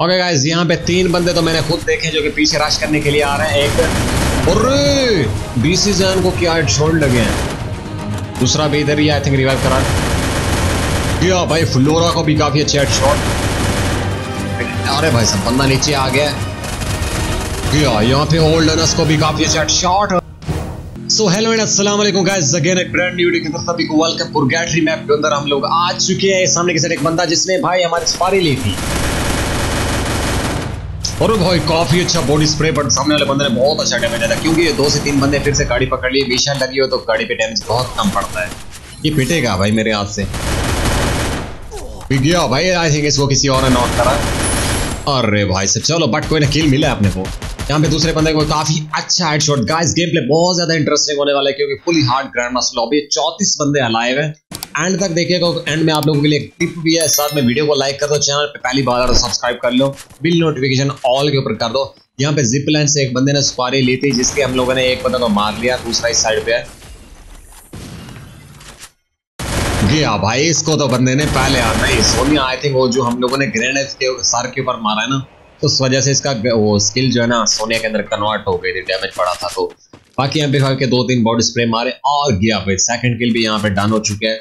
Okay guys यहाँ पे तीन बंदे तो मैंने खुद देखे जो कि पीछे रश करने के लिए आ रहे हैं। एक, और बीसी जैन को क्या हेडशॉट लगे हैं? दूसरा भी इधर ही आई थिंक रिवाइव करा। क्या भाई फ्लोरा को भी काफ़ी अच्छा हेडशॉट अरे भाई, सब बंदा नीचे आ गया। क्या यहाँ पे ओल्डनस को भी काफ़ी अच्छा हेडशॉट सो हेलो एंड अस्सलाम वालेकुम गाइस अगेन एक ब्रांड न्यू वीडियो के अंदर सभी को वेलकम पुरगैटरी मैप के अंदर हम लोग आ चुके हैं। सामने के साइड एक बंदा जिसने भाई हमारी सफारी ली थी। और भाई काफ़ी अच्छा बॉडी स्प्रे बट सामने वाले बंदे ने बहुत अच्छा डैमेज दिया क्योंकि ये दो से तीन बंदे फिर से गाड़ी पकड़ लिए विशाल लगी हो तो गाड़ी पे डैमेज बहुत कम पड़ता है। ये पिटेगा भाई मेरे हाथ से। गया भाई आई थिंक इसको किसी और ने नॉक करा। अरे भाई से चलो बट कोई ना किल मिला अपने को। यहाँ पे दूसरे बंदे को काफ़ी अच्छा हेडशॉट गाइस गेम प्ले बहुत ज़्यादा इंटरेस्टिंग होने वाला है, क्योंकि fully hard grand master lobby चौतीस बंदे अलाइव है। एंड तक देखिएगा एंड में आप लोगों के लिए टिप भी है। साथ में वीडियो को लाइक कर दो चैनल पे पहली बार सब्सक्राइब कर लो। बिल नोटिफिकेशन ऑल के ऊपर कर दो। यहाँ पे जिप लाइन से एक बंदे ने सुपारी ली थी, जिसके हम लोगों ने एक बंदा तो मार लिया, दूसरा इस साइड पे है। गया भाई, इसको तो बंदे ने पहले आना ही सोनिया आई थिंक वो जो हम लोगों ने ग्रेनेड के सर के ऊपर मारा है ना तो उस वजह से इसका वो स्किल जो है ना सोनिया के अंदर कन्वर्ट हो गई थी डैमेज पड़ा था तो। बाकी यहाँ पे के दो तीन बॉडी स्प्रे मारे और गया भाई सेकंड किल भी यहाँ पे डन हो चुके हैं।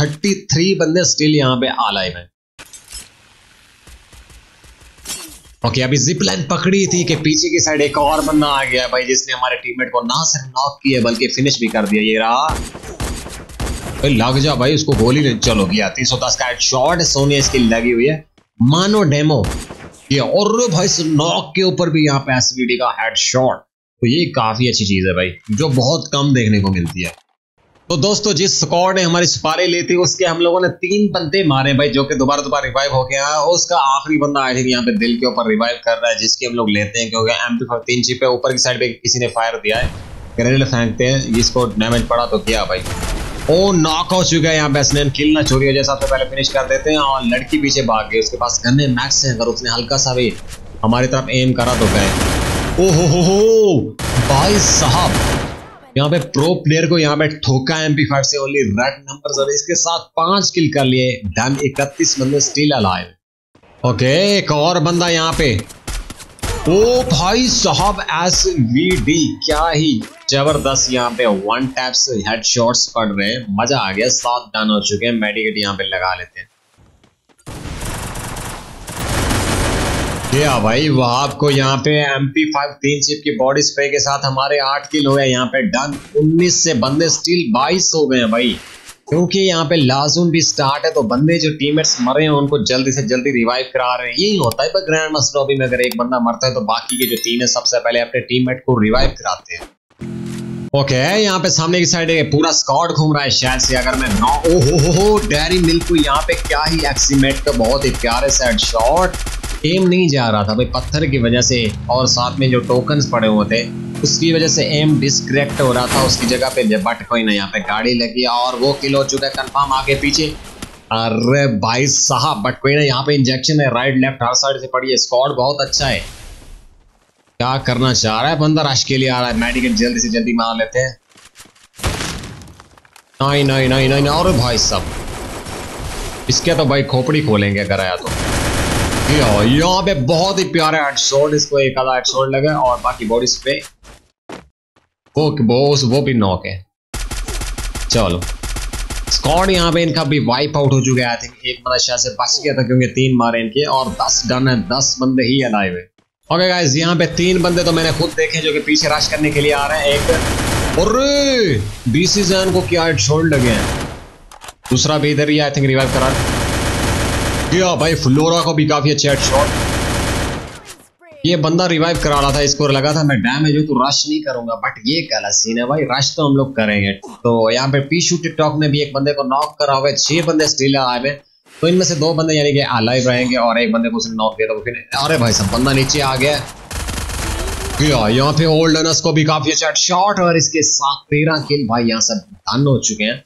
थर्टी थ्री बंदे स्टिल यहाँ पे आलाइव हैं। ओके अभी जिप लाइन पकड़ी थी कि पीछे की साइड एक और बंदा आ गया भाई, जिसने हमारे टीममेट को ना सिर्फ़ नॉक किया बल्कि फिनिश भी कर दिया। ये रहा। भाई, लग जा भाई, उसको गोली नहीं चलो, गया। तीन सौ दस का हेड शॉट सोनिया इसकी लगी हुई है। मानो डेमो। ये और भाई नॉक के ऊपर भी यहाँ पे एसवीडी का हेड शॉट तो ये काफ़ी अच्छी चीज़ है भाई, जो बहुत कम देखने को मिलती है। तो दोस्तों, जिस स्कॉड ने हमारी सुपारी ली थी, उसके हम लोगों ने तीन बंदे मारे भाई, जो कि दोबारा दोबारा रिवाइव हो गया। है उसका आखिरी बंदा आई थिंक यहाँ पे दिल के ऊपर रिवाइव कर रहा है, जिसके हम लोग लेते हैं, क्योंकि एम पी तीन चिप है, ऊपर की साइड पे किसी ने फायर दिया है। ग्रेनेड फेंकते हैं जिसको डैमेज पड़ा तो क्या भाई। ओ नॉक हो चुका है यहाँ पे स्नैन किल ना चोरी हो जाए सबसे पहले फिनिश कर देते हैं, और लड़की पीछे भाग गई, उसके पास गन्ने मैक्स है, अगर उसने हल्का सा भी हमारी तरफ़ एम करा तो गए। ओ हो हो हो भाई साहब, यहाँ पे प्रो प्लेयर को यहाँ पे ठोका एम पी फाइव से ओनली रेड नंबर इसके साथ पाँच किल कर लिए डन इकतीस बंदे स्टील अलाइव ओके एक और बंदा यहाँ पे। ओ भाई साहब एस वी डी क्या ही ज़बरदस्त यहाँ पे वन टैप्स हेड शॉट्स पड़ रहे हैं। मज़ा आ गया, सात डन हो चुके हैं। मेडिकेट यहाँ पे लगा लेते हैं। क्या भाई वो आपको यहाँ पे एम पी फाइव तीन चिप की बॉडी स्प्रे के साथ हमारे आठ किल हो। गए यहाँ पे डन उन्नीस से बंदे स्टिल बाईस हो गए हैं भाई। क्योंकि यहाँ पे लाजून भी स्टार्ट है तो बंदे जो टीममेट्स मरे हैं उनको जल्दी से जल्दी रिवाइव करा रहे हैं। यही होता है पर ग्रैंड मास्टर लॉबी में अगर एक बंदा मरता है तो बाकी के जो टीम है सबसे पहले अपने टीममेट को रिवाइव कराते हैं। ओके okay, यहाँ पे सामने की साइड पूरा स्कॉट घूम रहा है शायद से अगर मैं नौ ओ हो डेरी मिल्क को यहाँ पे क्या ही एक्सीमेट का बहुत ही प्यारे से शॉट एम नहीं जा रहा था। भाई, पत्थर की वजह से और साथ में जो टोकन्स पड़े हुए थे, उसकी वजह से एम डिस्करेक्ट हो रहा था उसकी जगह पे। बट कोई ना यहाँ पे गाड़ी लगी और वो किल हो चुका है कंफर्म आगे पीछे। अरे भाई साहब बट कोई ना यहाँ पे इंजेक्शन है राइट लेफ़्ट हर साइड से पड़ी है। स्कॉट बहुत अच्छा है। क्या करना चाह रहा है बंदा? रश के लिए आ रहा है। मेडिकल जल्दी से जल्दी मार लेते हैं। नहीं नहीं नहीं नहीं, और भाई साहब, इसके तो भाई खोपड़ी खोलेंगे, अगर आया तो। यहाँ पे बहुत ही प्यारा हेडशॉट इसको एक आधा हेडशॉट लगा और बाकी बॉडी स्प्रे वो वो वो भी नॉक है। चलो। स्कॉड यहाँ पे इनका भी वाइप आउट हो चुका है आई थिंक एक बंदा शायद से बच गया था क्योंकि तीन मारे इनके और दस डन है, दस बंदे ही अलाइव है। ओके गाइस यहाँ पे तीन बंदे तो मैंने खुद देखे जो कि पीछे रश करने के लिए आ रहे हैं। एक, और बीसी जैन को क्या हेडशॉट लगे हैं? दूसरा भी इधर ही आई थिंक रिवाइव करा। गया। भाई, फ्लोरा को भी काफ़ी अच्छा हेडशॉट ये बंदा रिवाइव करा रहा था, इसको लगा था, मैं डैमेज हूँ तो रश नहीं करूँगा। बट ये गलत सीन है भाई रश तो हम लोग करेंगे। तो यहाँ पे पीशू टिकटॉक ने भी एक बंदे को नॉक करा हुआ है। छह बंदे स्टिल आए हुए तो इनमें से दो बंदे यानी कि अलाइव रहेंगे और एक बंदे को उसने नॉक दिया तो फिर अरे भाई सब बंदा नीचे आ गया। यहाँ पे ओल्डनस को भी काफ़ी अच्छा शॉट और इसके साथ तेरह किल भाई यहाँ सब डन हो चुके हैं।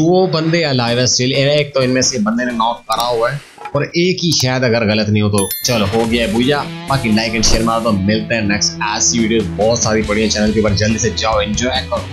दो बंदे अलाइव है स्टिल एक तो इनमें से बंदे ने नॉक करा हुआ है और एक ही शायद अगर गलत नहीं हो तो चलो, हो गया है भूजा बाकी लाइक एंड शेयर मारो तो मिलते हैं नेक्स्ट ऐसी वीडियो बहुत सारी पड़ी है चैनल के ऊपर। जल्दी से जाओ एंजॉय करो।